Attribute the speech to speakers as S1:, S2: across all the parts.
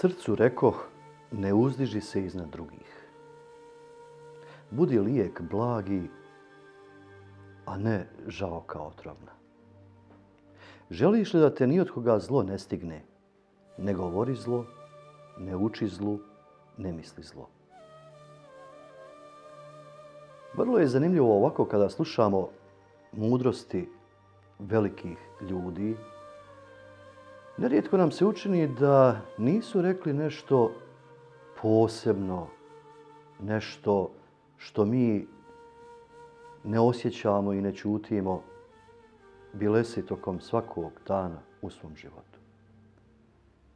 S1: Srcu rekoh, ne uzdiži se iznad drugih. Budi lijek blagi, a ne žao kao otrovna. Želiš li da te ni od koga zlo ne stigne? Ne govori zlo, ne uči zlu, ne misli zlo. Vrlo je zanimljivo ovako kada slušamo mudrosti velikih ljudi, Nerijetko nam se učini da nisu rekli nešto posebno, nešto što mi ne osjećamo i ne čutimo bilesi tokom svakog dana u svom životu.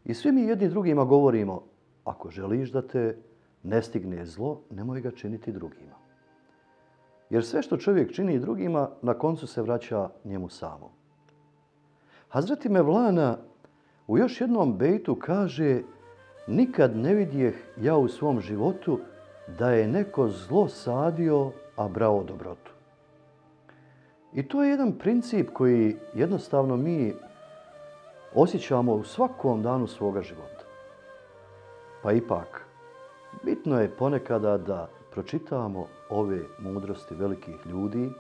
S1: I svi mi jedni drugima govorimo, ako želiš da te ne stigne zlo, nemoj ga činiti drugima. Jer sve što čovjek čini drugima, na koncu se vraća njemu samom. Hazreti Mevlana u još jednom bejtu kaže nikad ne vidjeh ja u svom životu da je neko zlo sadio, a brao dobrotu. I to je jedan princip koji jednostavno mi osjećamo u svakom danu svoga života. Pa ipak, bitno je ponekada da pročitamo ove mudrosti velikih ljudi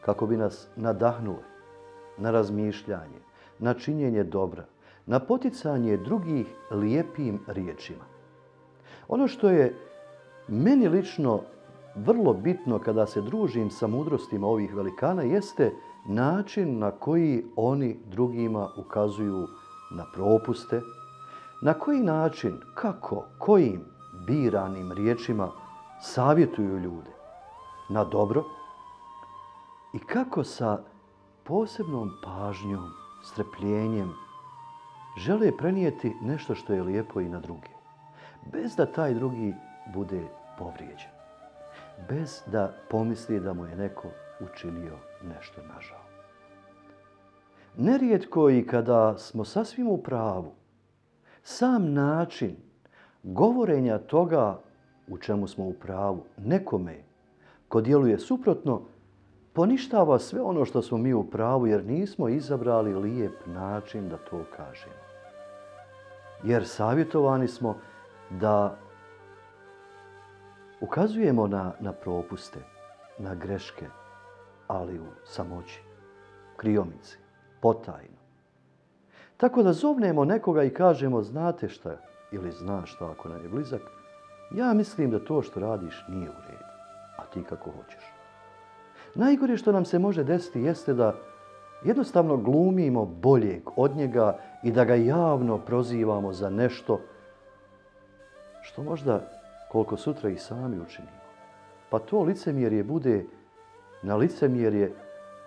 S1: kako bi nas nadahnule na razmišljanje, na činjenje dobra, na poticanje drugih lijepim riječima. Ono što je meni lično vrlo bitno kada se družim sa mudrostima ovih velikana jeste način na koji oni drugima ukazuju na propuste, na koji način, kako, kojim biranim riječima savjetuju ljude na dobro i kako sa posebnom pažnjom, strpljenjem, žele prenijeti nešto što je lijepo i na druge. Bez da taj drugi bude povrijeđen. Bez da pomisli da mu je neko učinio nešto nažao. Nerijetko i kada smo sasvim u pravu, sam način govorenja toga u čemu smo u pravu nekome ko djeluje suprotno, poništava sve ono što smo mi u pravu jer nismo izabrali lijep način da to kažemo. Jer savjetovani smo da ukazujemo na, na propuste, na greške, ali u samoći, kriomici, potajno. Tako da zovnemo nekoga i kažemo znate šta ili znaš šta ako nam je blizak, ja mislim da to što radiš nije u redu, a ti kako hoćeš. Najgore što nam se može desiti jeste da jednostavno glumimo boljeg od njega i da ga javno prozivamo za nešto što možda koliko sutra i sami učinimo. Pa to licemjerje bude na licemjerje,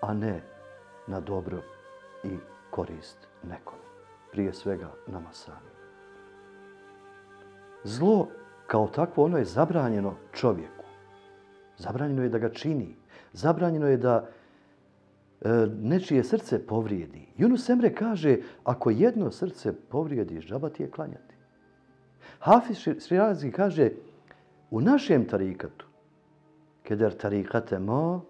S1: a ne na dobro i korist nekom. Prije svega nama sami. Zlo kao takvo ono je zabranjeno čovjeku. Zabranjeno je da ga čini. Zabranjeno je da E, nečije srce povrijedi. Yunus Emre kaže, ako jedno srce povrijedi, žaba ti je klanjati. Hafiz Šrirazgi kaže, u našem tarikatu, keder tarikate mo,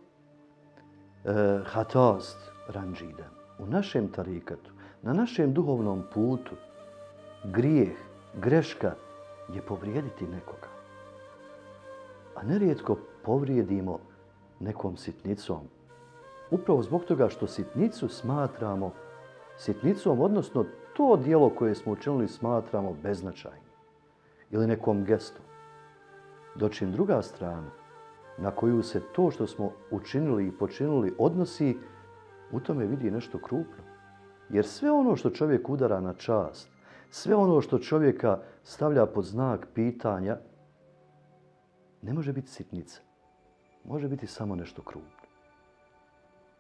S1: e, hatost ranđide, u našem tarikatu, na našem duhovnom putu, grijeh, greška je povrijediti nekoga. A nerijetko povrijedimo nekom sitnicom, upravo zbog toga što sitnicu smatramo sitnicom, odnosno to dijelo koje smo učinili smatramo beznačajnim ili nekom gestom. Dočim druga strana na koju se to što smo učinili i počinili odnosi, u tome vidi nešto krupno. Jer sve ono što čovjek udara na čast, sve ono što čovjeka stavlja pod znak pitanja, ne može biti sitnica. Može biti samo nešto krupno.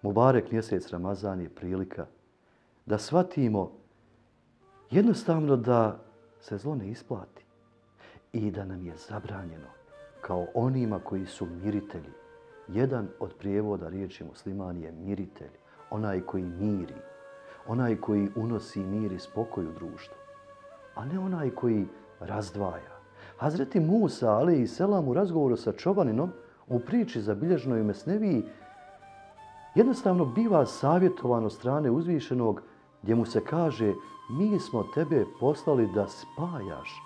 S1: Mubarek mjesec Ramazan je prilika da shvatimo jednostavno da se zlo ne isplati i da nam je zabranjeno kao onima koji su miritelji. Jedan od prijevoda riječi musliman je miritelj, onaj koji miri, onaj koji unosi mir i spokoj u društvu, a ne onaj koji razdvaja. Hazreti Musa, ali i selam u razgovoru sa čobaninom, u priči zabilježnoj u Mesneviji, jednostavno biva savjetovan od strane uzvišenog gdje mu se kaže mi smo tebe poslali da spajaš,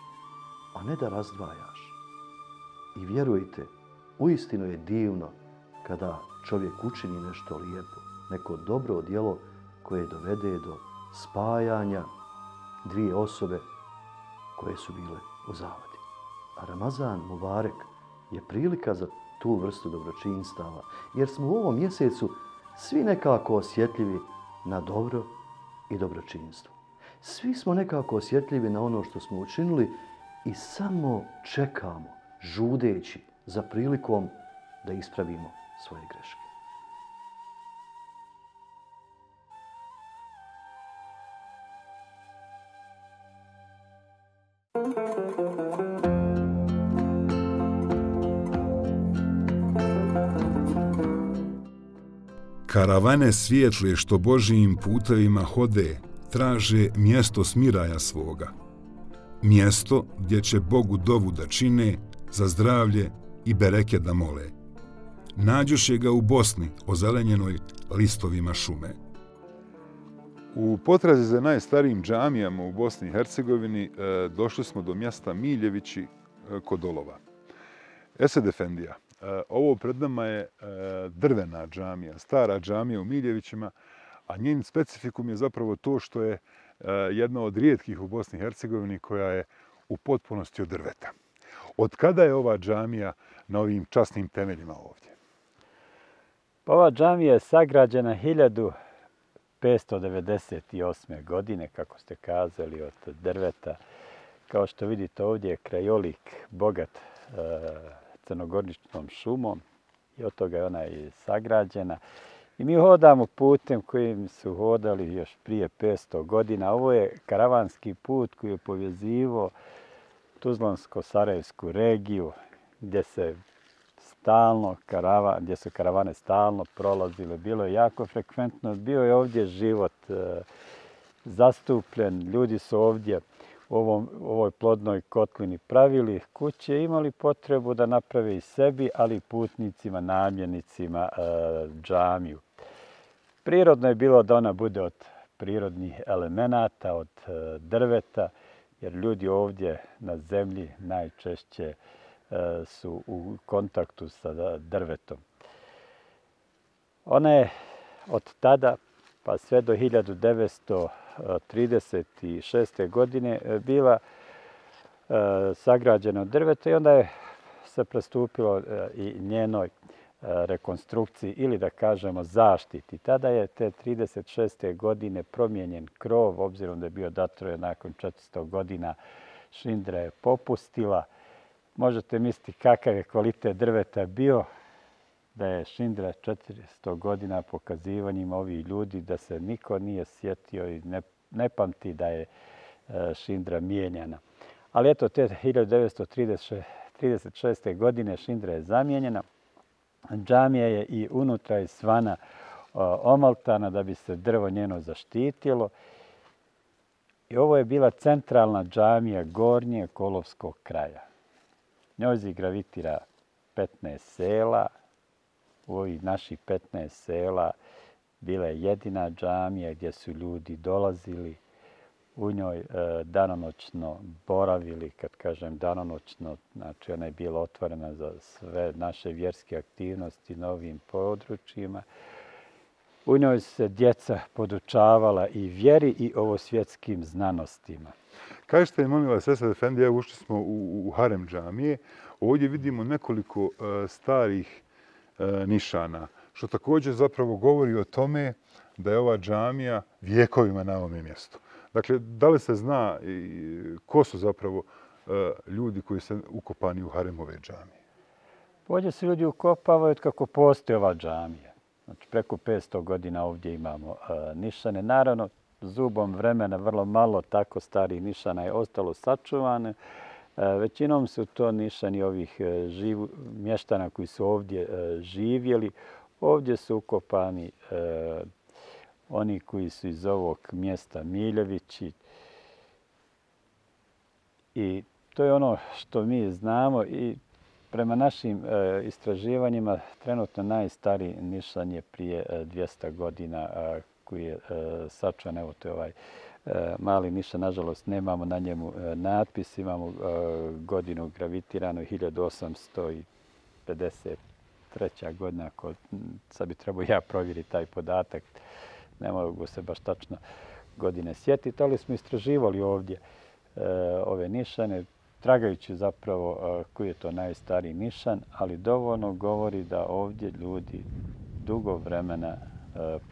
S1: a ne da razdvajaš. I vjerujte, uistinu je divno kada čovjek učini nešto lijepo, neko dobro djelo koje dovede do spajanja dvije osobe koje su bile u zavadi. A Ramazan Mubarek je prilika za tu vrstu dobročinstava, jer smo u ovom mjesecu svi nekako osjetljivi na dobro i dobročinstvo. Svi smo nekako osjetljivi na ono što smo učinili i samo čekamo, žudeći za prilikom da ispravimo svoje greške.
S2: Karavane svijetle što Božijim putevima hode, traže mjesto smiraja svoga. Mjesto gdje će Bogu dovu da čine, za zdravlje i bereke da mole. Nađuše ga u Bosni, ozelenjenoj listovima šume.
S3: U potrazi za najstarijim džamijama u Bosni i Hercegovini eh, došli smo do mjesta Miljevići eh, kod Olova. Esed Efendija, Eh, ovo pred nama je eh, drvena džamija, stara džamija u Miljevićima, a njen specifikum je zapravo to što je eh, jedna od rijetkih u Bosni i Hercegovini koja je u potpunosti od drveta. Od kada je ova džamija na ovim časnim temeljima ovdje?
S4: Pa ova džamija je sagrađena 1598. godine, kako ste kazali, od drveta. Kao što vidite ovdje je krajolik bogat e, crnogorničnom šumom i od toga je ona i sagrađena. I mi hodamo putem kojim su hodali još prije 500 godina. Ovo je karavanski put koji je povezivo Tuzlansko-Sarajevsku regiju gdje se stalno karava, gdje su karavane stalno prolazile. Bilo je jako frekventno. Bio je ovdje život e, zastupljen. Ljudi su ovdje u ovom, ovoj plodnoj kotlini pravili kuće, imali potrebu da naprave i sebi, ali i putnicima, namjenicima e, džamiju. Prirodno je bilo da ona bude od prirodnih elemenata, od e, drveta, jer ljudi ovdje na zemlji najčešće e, su u kontaktu sa drvetom. Ona je od tada pa sve do 1936. godine e, bila e, sagrađeno sagrađena od drveta i onda je se prestupilo e, i njenoj rekonstrukciji ili da kažemo zaštiti. Tada je te 36. godine promijenjen krov, obzirom da je bio datroje nakon 400 godina, Šindra je popustila možete misliti kakav je kvalitet drveta bio da je Šindra 400 godina pokazivanjima ovih ljudi da se niko nije sjetio i ne, ne pamti da je e, Šindra mijenjana. Ali eto, te 1936. godine Šindra je zamijenjena. Džamija je i unutra i svana e, omaltana da bi se drvo njeno zaštitilo. I ovo je bila centralna džamija Gornje Kolovskog kraja. Njoj gravitira 15 sela. U ovih naših 15 sela bila je jedina džamija gdje su ljudi dolazili u njoj e, danonoćno boravili, kad kažem danonoćno, znači ona je bila otvorena za sve naše vjerske aktivnosti na ovim područjima. U njoj se djeca podučavala i vjeri i ovo svjetskim znanostima.
S3: Kažete mi, momila sestra Efendi, ušli smo u, u Harem džamije. Ovdje vidimo nekoliko uh, starih uh, E, nišana, što također zapravo govori o tome da je ova džamija vjekovima na ovom mjestu. Dakle, da li se zna i ko su zapravo e, ljudi koji su ukopani u Haremove džamije?
S4: Ovdje se ljudi ukopavaju kako postoje ova džamija. Znači, preko 500 godina ovdje imamo e, nišane. Naravno, zubom vremena vrlo malo tako starih nišana je ostalo sačuvane. E, većinom su to nišani ovih e, živ, mještana koji su ovdje e, živjeli. Ovdje su ukopani oni koji su iz ovog mjesta Miljevići. I to je ono što mi znamo i prema našim istraživanjima trenutno najstariji nišan je prije 200 godina koji je sačuvan. Evo, to je ovaj E, mali niša, nažalost, nemamo na njemu e, natpis, imamo e, godinu gravitiranu 1853. godina, ako sad bi trebao ja provjeriti taj podatak, ne mogu se baš tačno godine sjetiti, ali smo istraživali ovdje ove nišane, tragajući zapravo koji je to najstariji nišan, ali dovoljno govori da ovdje ljudi dugo vremena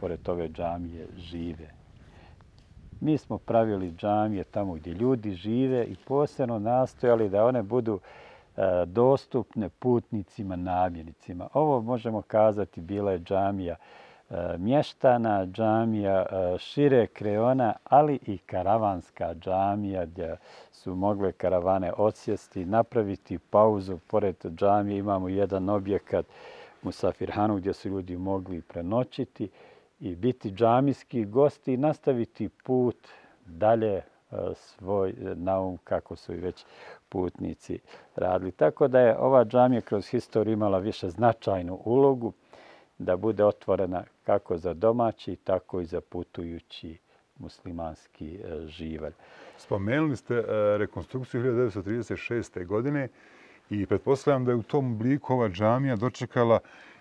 S4: pored ove džamije žive. Mi smo pravili džamije tamo gdje ljudi žive i posebno nastojali da one budu e, dostupne putnicima, namjenicima. Ovo možemo kazati bila je džamija e, mještana, džamija e, šire kreona, ali i karavanska džamija gdje su mogle karavane odsjesti, napraviti pauzu. Pored džamije imamo jedan objekat Musafirhanu gdje su ljudi mogli prenoćiti i biti džamijski gosti i nastaviti put dalje e, svoj naum kako su i već putnici radili. Tako da je ova džamija kroz historiju imala više značajnu ulogu da bude otvorena kako za domaći, tako i za putujući muslimanski e, živalj.
S3: Spomenuli ste e, rekonstrukciju 1936. godine i pretpostavljam da je u tom obliku ova džamija dočekala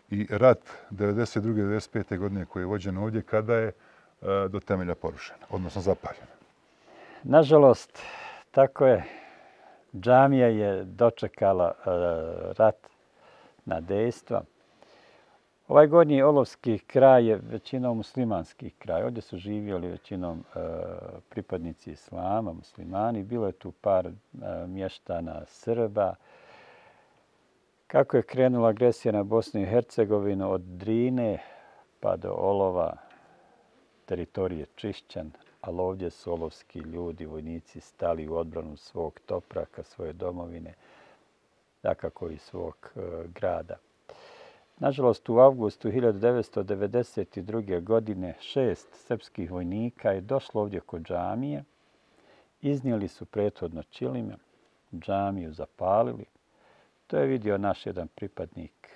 S3: i rat 92. 95. godine koji je vođen ovdje kada je e, do temelja porušena, odnosno zapaljena.
S4: Nažalost, tako je. Džamija je dočekala e, rat na dejstva. Ovaj gornji Olovski kraj je većinom muslimanski kraj. Ovdje su živjeli većinom e, pripadnici islama, muslimani. Bilo je tu par e, mještana Srba. Kako je krenula agresija na Bosnu i Hercegovinu od Drine pa do Olova, teritorije čišćan, ali ovdje su olovski ljudi, vojnici, stali u odbranu svog topraka, svoje domovine, dakako i svog e, grada. Nažalost, u avgustu 1992. godine šest srpskih vojnika je došlo ovdje kod džamije. Iznijeli su prethodno čilime, džamiju zapalili. To je vidio naš jedan pripadnik,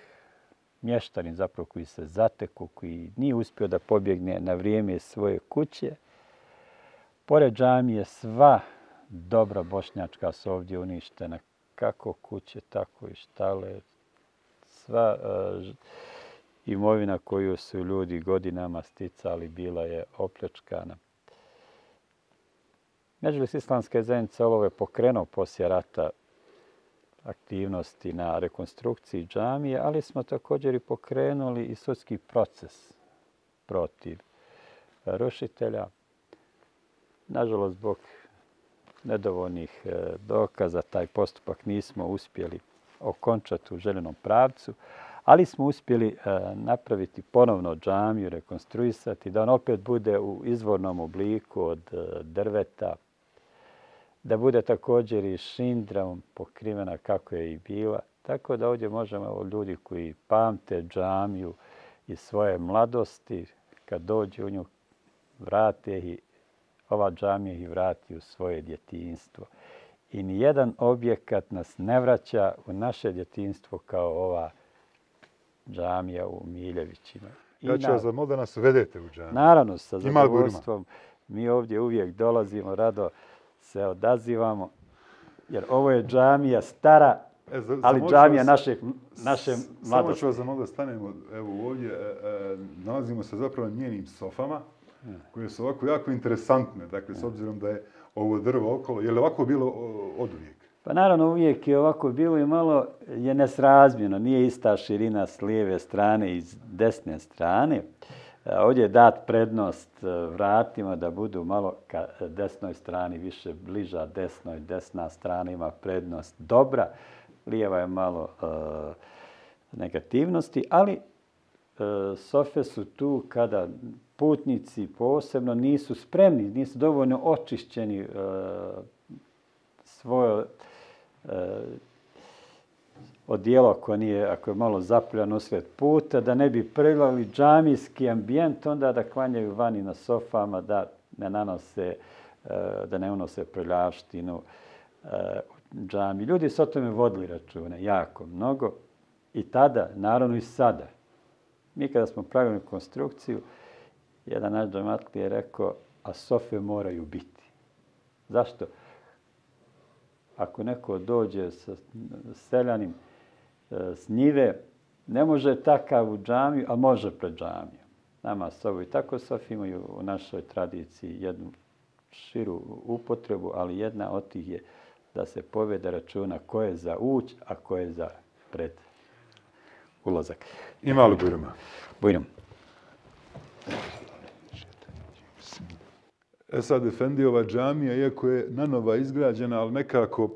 S4: mještanin zapravo koji se zateku, koji nije uspio da pobjegne na vrijeme svoje kuće. Pored džamije sva dobra bošnjačka su ovdje uništena, kako kuće, tako i štale, sva uh, imovina koju su ljudi godinama sticali bila je opljačkana. Međulis islamske zajednice ovo je pokrenuo poslije rata aktivnosti na rekonstrukciji džamije, ali smo također i pokrenuli i sudski proces protiv e, rušitelja. Nažalost, zbog nedovoljnih e, dokaza taj postupak nismo uspjeli okončati u željenom pravcu, ali smo uspjeli e, napraviti ponovno džamiju, rekonstruisati, da on opet bude u izvornom obliku od drveta, da bude također i šindrom pokrivena kako je i bila. Tako da ovdje možemo ljudi koji pamte džamiju i svoje mladosti, kad dođe u nju, vrate i ova džamija ih vrati u svoje djetinstvo i ni jedan objekat nas ne vraća u naše djetinstvo kao ova džamija u Miljevićima.
S3: Ja ću vas zamoliti da nas uvedete u džamiju.
S4: Naravno, sa zadovoljstvom. Mi ovdje uvijek dolazimo, rado se odazivamo, jer ovo je džamija stara, e, za, ali džamija naše, naše mladosti.
S3: Samo ću vas zamoliti da stanemo evo, ovdje. E, e, nalazimo se zapravo njenim sofama, koje su ovako jako interesantne, dakle, s obzirom da je ovo drvo okolo? Je li ovako bilo od uvijek?
S4: Pa naravno uvijek je ovako bilo i malo je nesrazmjeno. Nije ista širina s lijeve strane i s desne strane. E, ovdje je dat prednost e, vratima da budu malo ka e, desnoj strani više bliža desnoj. Desna strana ima prednost dobra. Lijeva je malo e, negativnosti, ali e, sofe su tu kada putnici posebno nisu spremni, nisu dovoljno očišćeni e, svoje odijelo ako, nije, ako je malo zapljano sred puta, da ne bi pregledali džamijski ambijent, onda da klanjaju vani na sofama, da ne nanose, e, da ne unose prljavštinu uh, džami. Ljudi su o tome vodili račune jako mnogo i tada, naravno i sada. Mi kada smo pravili konstrukciju, jedan naš džamatli je rekao, a sofe moraju biti. Zašto? Ako neko dođe sa seljanim s njive, ne može takav u džamiju, a može pred džamiju. Nama sobu i tako sofi imaju u našoj tradiciji jednu širu upotrebu, ali jedna od tih je da se povede računa ko je za uć, a ko je za pred ulazak.
S3: Ima li Bujruma?
S4: Bujrum.
S3: E sad, Efendijova džamija, iako je nanova izgrađena, ali nekako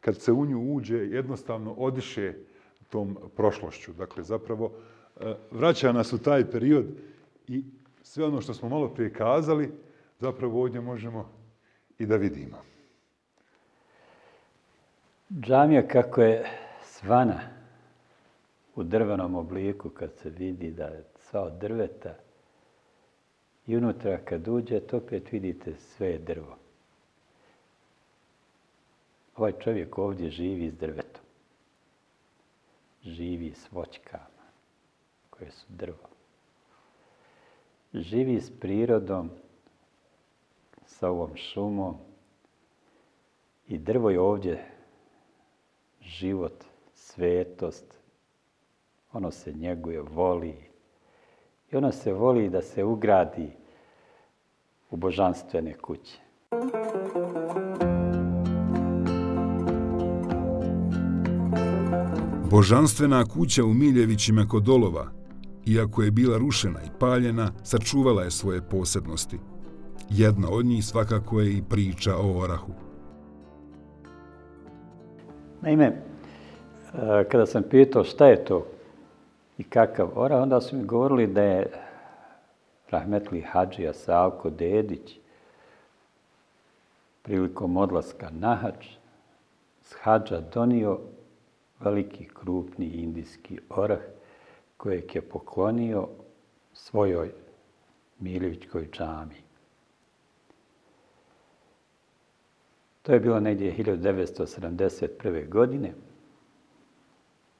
S3: kad se u nju uđe, jednostavno odiše tom prošlošću. Dakle, zapravo, e, vraća nas u taj period i sve ono što smo malo prije kazali, zapravo ovdje možemo i da vidimo.
S4: Džamija kako je svana u drvenom obliku, kad se vidi da je sva od drveta, i unutra kad uđete, opet vidite sve drvo. Ovaj čovjek ovdje živi s drvetom. Živi s voćkama koje su drvo. Živi s prirodom, sa ovom šumom. I drvo je ovdje život, svetost. Ono se njeguje, voli. I ono se voli da se ugradi u božanstvene kuće.
S2: Božanstvena kuća u Miljevićima kod Olova, iako je bila rušena i paljena, sačuvala je svoje posebnosti. Jedna od njih svakako je i priča o Orahu.
S4: Naime, e, kada sam pitao šta je to i kakav orah, onda su mi govorili da je Rahmetli Hadžija Savko Dedić prilikom odlaska na hađ s hađa donio veliki krupni indijski orah kojeg je poklonio svojoj Miljevićkoj džami. To je bilo negdje 1971. godine,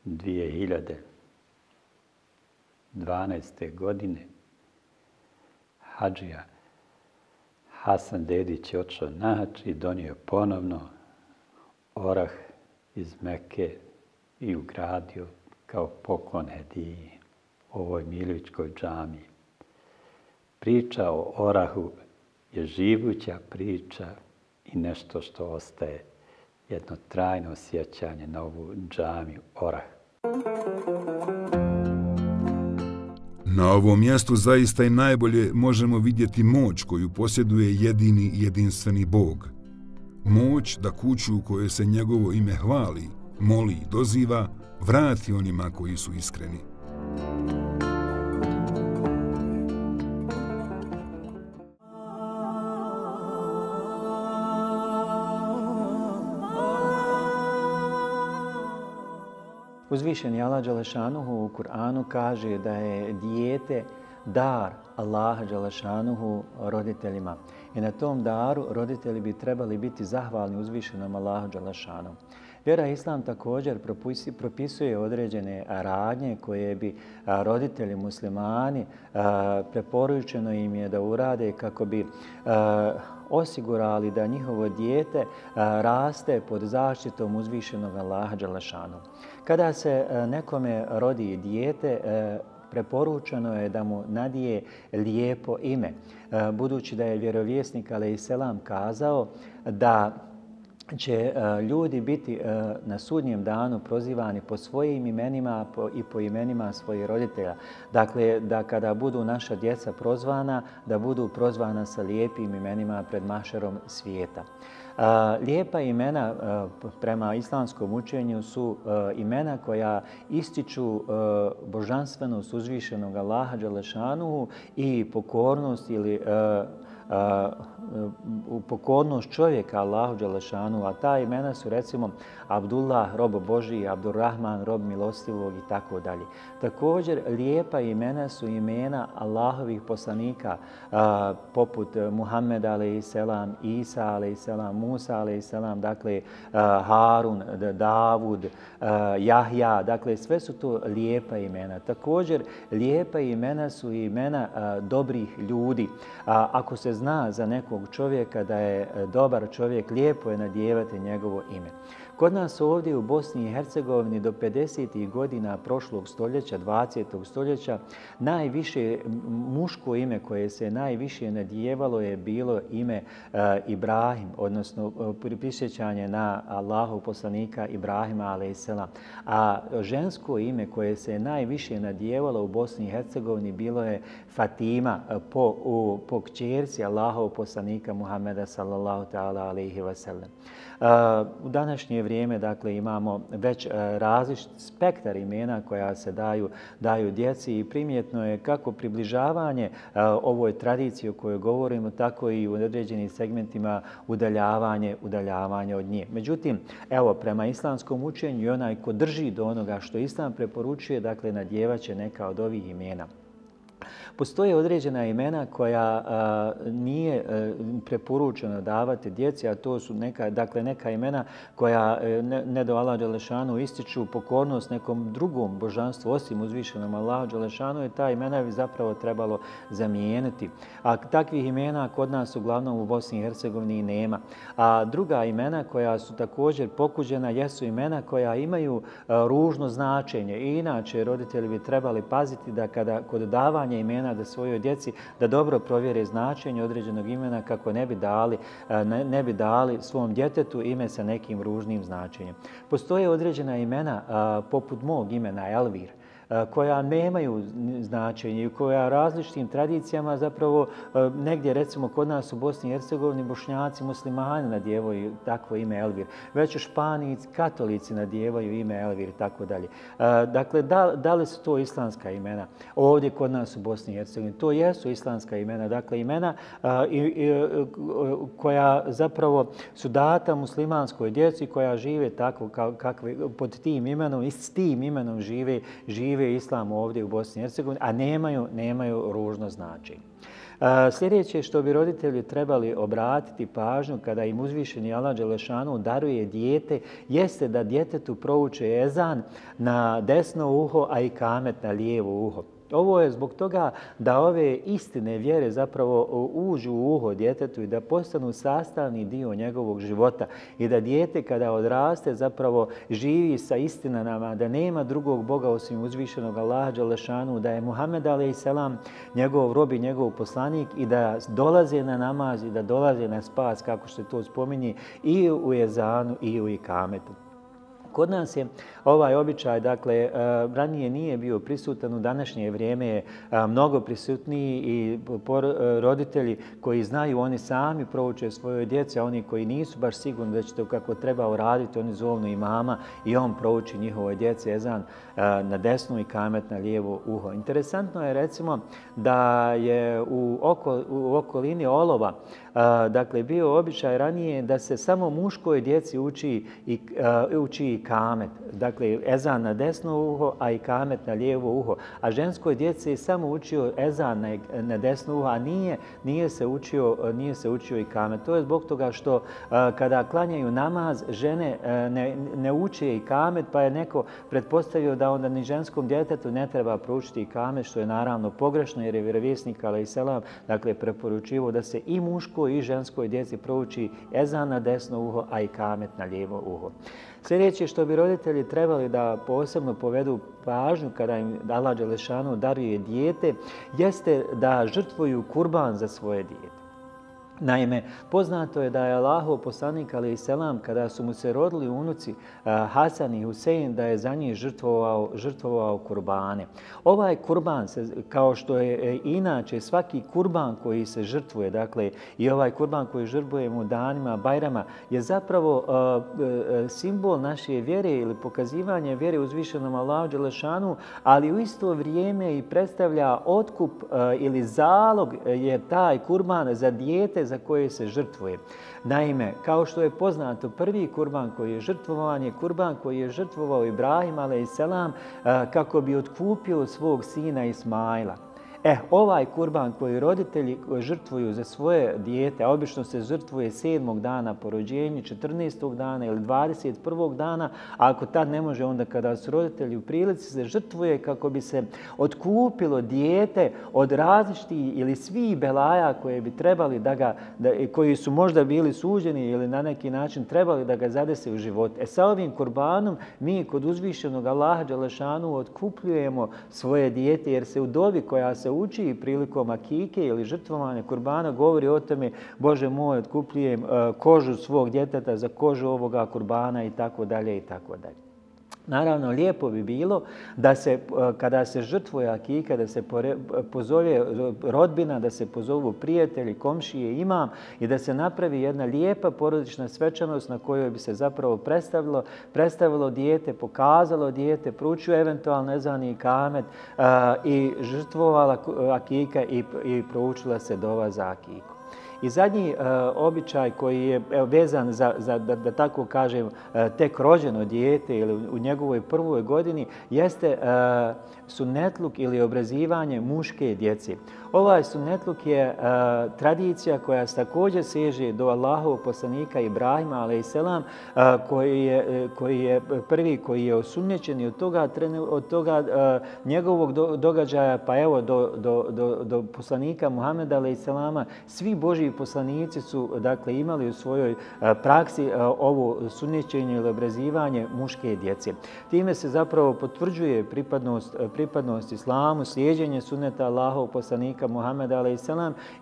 S4: 2012. godine, Hadžija Hasan Dedić je otišao na hač i donio ponovno orah iz Mekke i ugradio kao poklon hediji ovoj Miljevičkoj džami. Priča o orahu je živuća priča i nešto što ostaje jedno trajno osjećanje na ovu džamiju orah.
S2: Na ovom mjestu zaista i najbolje možemo vidjeti moć koju posjeduje jedini jedinstveni Bog. Moć da kuću u kojoj se njegovo ime hvali, moli i doziva, vrati onima koji su iskreni.
S5: Uzvišeni Allah Đalešanuhu u Kur'anu kaže da je dijete dar Allaha Đalešanuhu roditeljima. I na tom daru roditelji bi trebali biti zahvalni uzvišenom Allahu Đalešanuhu. Vjera Islam također propisuje određene radnje koje bi roditelji muslimani preporučeno im je da urade kako bi osigurali da njihovo dijete raste pod zaštitom uzvišenog Allaha Đalašanu. Kada se nekome rodi dijete, preporučeno je da mu nadije lijepo ime, budući da je vjerovjesnik Ali Selam kazao da će e, ljudi biti e, na sudnjem danu prozivani po svojim imenima i po imenima svojih roditelja. Dakle, da kada budu naša djeca prozvana, da budu prozvana sa lijepim imenima pred mašerom svijeta. E, lijepa imena prema islamskom učenju su imena koja ističu božanstveno uzvišenog Allaha Đalešanuhu i pokornost ili u pokornost čovjeka Allahu Đalešanu, a ta imena su recimo Abdullah, rob Božiji, Abdurrahman, rob milostivog i tako dalje. Također, lijepa imena su imena Allahovih poslanika, uh, poput Muhammed a.s., Isa a.s., Musa a.s., dakle uh, Harun, Davud, uh, Jahja, dakle sve su to lijepa imena. Također, lijepa imena su imena uh, dobrih ljudi. A, ako se zna za nekog čovjeka da je e, dobar čovjek, lijepo je nadjevati njegovo ime. Kod nas ovdje u Bosni i Hercegovini do 50. godina prošlog stoljeća, 20. stoljeća, najviše muško ime koje se najviše nadijevalo je bilo ime uh, Ibrahim, odnosno uh, prisjećanje na Allahu poslanika Ibrahima a.s. A žensko ime koje se najviše nadijevalo u Bosni i Hercegovini bilo je Fatima e, po, u, po kćerci Allahov poslanika Muhammeda sallallahu ta'ala alaihi wa. U današnje vrijeme dakle imamo već različit spektar imena koja se daju daju djeci i primjetno je kako približavanje ovoj tradiciji o kojoj govorimo tako i u određenim segmentima udaljavanje udaljavanje od nje. Međutim, evo prema islamskom učenju i onaj ko drži do onoga što islam preporučuje, dakle nadjevaće neka od ovih imena. Postoje određena imena koja a, nije a, preporučeno davati djeci, a to su neka, dakle, neka imena koja e, ne, ne do Allah Đelešanu ističu pokornost nekom drugom božanstvu, osim uzvišenom Allah Đelešanu i ta imena bi zapravo trebalo zamijeniti. A takvih imena kod nas uglavnom u Bosni i Hercegovini nema. A druga imena koja su također pokuđena jesu imena koja imaju a, ružno značenje. I inače, roditelji bi trebali paziti da kada kod davanja imena imena da svojoj djeci da dobro provjere značenje određenog imena kako ne bi dali e, ne, ne bi dali svom djetetu ime sa nekim ružnim značenjem. Postoje određena imena poput mog imena Elvir koja nemaju značenje i koja različitim tradicijama zapravo negdje recimo kod nas u Bosni i Hercegovini bošnjaci muslimani nadjevaju takvo ime Elvir. Već u Španiji katolici nadjevaju ime Elvir i tako dalje. Dakle, da, da li su to islamska imena ovdje kod nas u Bosni i Hercegovini? To jesu islamska imena. Dakle, imena i, i, koja zapravo su data muslimanskoj djeci koja žive tako kakve, pod tim imenom i s tim imenom žive, žive žive islam ovdje u Bosni i Hercegovini, a nemaju, nemaju ružno značenje. E, sljedeće što bi roditelji trebali obratiti pažnju kada im uzvišeni Allah Đelešanu daruje dijete, jeste da djetetu prouče ezan na desno uho, a i kamet na lijevo uho. Ovo je zbog toga da ove istine vjere zapravo uđu u uho djetetu i da postanu sastavni dio njegovog života i da dijete kada odraste zapravo živi sa istinama da nema drugog Boga osim uzvišenog Allaha Đalešanu, da je Muhammed a.s. njegov rob i njegov poslanik i da dolaze na namaz i da dolaze na spas kako se to spominje i u jezanu i u ikametu. Kod nas je ovaj običaj, dakle, e, ranije nije bio prisutan, u današnje vrijeme je e, mnogo prisutniji i e, roditelji koji znaju, oni sami prouče svoje djece, a oni koji nisu baš sigurni da će to kako treba uraditi, oni zovnu i mama i on prouči njihove djece jezan na desnu i kamet na lijevo uho. Interesantno je recimo da je u, oko, u okolini olova dakle, bio običaj ranije da se samo muškoj djeci uči i, uči i kamet. Dakle, ezan na desno uho, a i kamet na lijevo uho. A ženskoj djeci je samo učio ezan na, na desno uho, a nije, nije, se učio, nije se učio i kamet. To je zbog toga što e, kada klanjaju namaz, žene e, ne, ne uče i kamet, pa je neko pretpostavio da onda ni ženskom djetetu ne treba proučiti i kamet, što je naravno pogrešno, jer je vjerovjesnik, ali i selam, dakle, preporučivo da se i muško i ženskoj djeci prouči ezan na desno uho, a i kamet na lijevo uho. Sljedeće što bi roditelji trebali da posebno povedu pažnju kada im Allah Đelešanu daruje dijete, jeste da žrtvuju kurban za svoje dijete. Naime, poznato je da je Allahov poslanik, ali i selam, kada su mu se rodili unuci eh, Hasan i Husein, da je za njih žrtvovao, žrtvovao kurbane. Ovaj kurban, se, kao što je e, inače svaki kurban koji se žrtvuje, dakle i ovaj kurban koji žrtvujemo danima, bajrama, je zapravo uh, simbol naše vjere ili pokazivanje vjere uzvišenom Allahu Đelešanu, ali u isto vrijeme i predstavlja otkup a, ili zalog je taj kurban za dijete za koje se žrtvuje. Naime, kao što je poznato, prvi kurban koji je žrtvovan je kurban koji je žrtvovao Ibrahim a.s. kako bi otkupio svog sina Ismaila. E, ovaj kurban koji roditelji žrtvuju za svoje dijete, a obično se žrtvuje 7. dana po rođenju, 14. dana ili 21. dana, a ako tad ne može, onda kada su roditelji u prilici, se žrtvuje kako bi se otkupilo dijete od različitih ili svih belaja koje bi trebali da ga, da, koji su možda bili suđeni ili na neki način trebali da ga zadese u život. E sa ovim kurbanom mi kod uzvišenog Allaha Đalešanu otkupljujemo svoje dijete jer se u dovi koja se uči prilikom akike ili žrtvovanja kurbana govori o tome Bože moj, otkupljujem e, kožu svog djeteta za kožu ovoga kurbana i tako dalje i tako dalje. Naravno, lijepo bi bilo da se, eh, kada se žrtvuje akika, da se pozove eh, rodbina, da se pozovu prijatelji, komšije, imam i da se napravi jedna lijepa porodična svečanost na kojoj bi se zapravo predstavilo, predstavilo dijete, pokazalo dijete, pručio eventualno nezani kamet a, i žrtvovala akika i, i proučila se dova za akiku. I zadnji e, običaj koji je evo, vezan za, za da, da tako kažem, e, tek rođeno dijete ili u njegovoj prvoj godini jeste e, sunetluk ili obrazivanje muške djece. Ovaj sunnetluk je uh, tradicija koja se također seže do Allahovog poslanika Ibrahima, ali i selam, uh, koji, je, e, koji je prvi koji je osunnećen od toga, od toga uh, njegovog do, događaja, pa evo do, do, do, do poslanika Muhameda, ali i selama, svi Božji poslanici su dakle, imali u svojoj uh, praksi uh, ovo sunjećenje ili obrazivanje muške djece. Time se zapravo potvrđuje pripadnost, pripadnost islamu, slijedjenje sunneta Allahov poslanika poslanika Muhammeda a.s.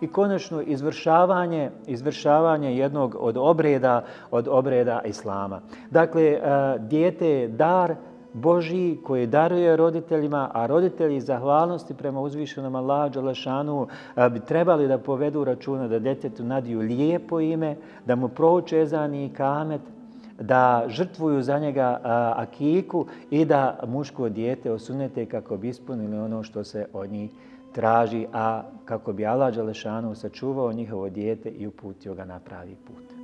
S5: i konačno izvršavanje, izvršavanje jednog od obreda od obreda Islama. Dakle, e, dijete je dar Božiji koji daruje roditeljima, a roditelji zahvalnosti prema uzvišenom Allahu Đalašanu e, bi trebali da povedu računa da djetetu nadiju lijepo ime, da mu prouče ezani i kamet, da žrtvuju za njega akiku i da muško dijete osunete kako bi ispunili ono što se od njih traži, a kako bi Allah Đalešanu sačuvao njihovo dijete i uputio ga na pravi put.